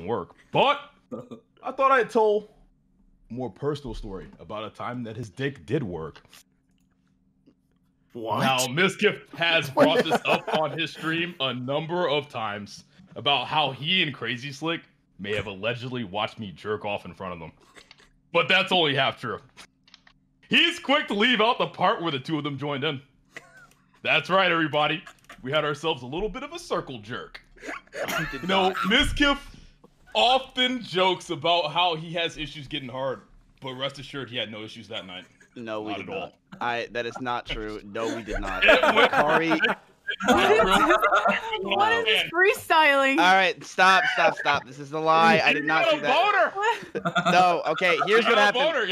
work. But I thought I'd tell a more personal story about a time that his dick did work. What? Now, Mizkif has brought this up on his stream a number of times about how he and Crazy Slick may have allegedly watched me jerk off in front of them. But that's only half true. He's quick to leave out the part where the two of them joined in. That's right, everybody. We had ourselves a little bit of a circle jerk. You know, Mizkif often jokes about how he has issues getting hard, but rest assured he had no issues that night. No, we Not did at all. not. I that is not true. No, we did not. It went- Kari. What is this freestyling? All right, stop, stop, stop. This is a lie. I did not do that. boner! No, okay. Here's what happened. boner,